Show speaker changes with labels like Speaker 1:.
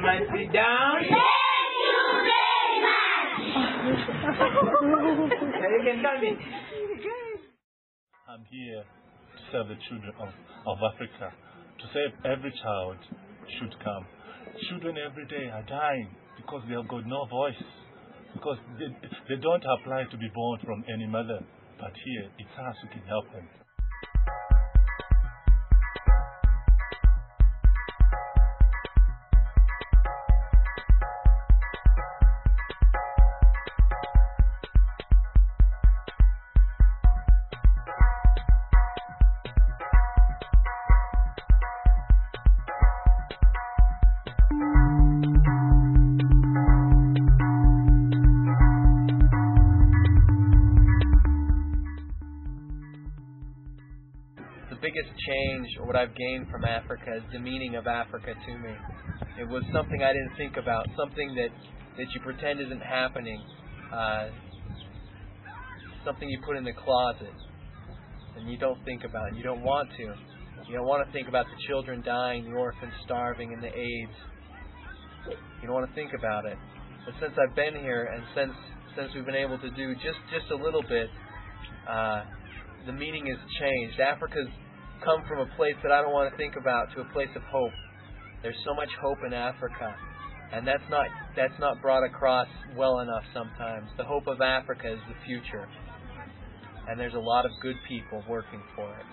Speaker 1: very much. Sit down. Thank you very much. you can come in.
Speaker 2: I'm here to serve the children of, of Africa, to save every child should come. Children every day are dying because they have got no voice, because they, they don't apply to be born from any mother. But here, it's us who can help them.
Speaker 3: Biggest change or what I've gained from Africa is the meaning of Africa to me. It was something I didn't think about, something that that you pretend isn't happening, uh, something you put in the closet and you don't think about, and you don't want to. You don't want to think about the children dying, the orphans starving, and the AIDS. You don't want to think about it. But since I've been here, and since since we've been able to do just just a little bit, uh, the meaning has changed. Africa's come from a place that I don't want to think about to a place of hope. There's so much hope in Africa, and that's not that's not brought across well enough sometimes. The hope of Africa is the future, and there's a lot of good people working for it.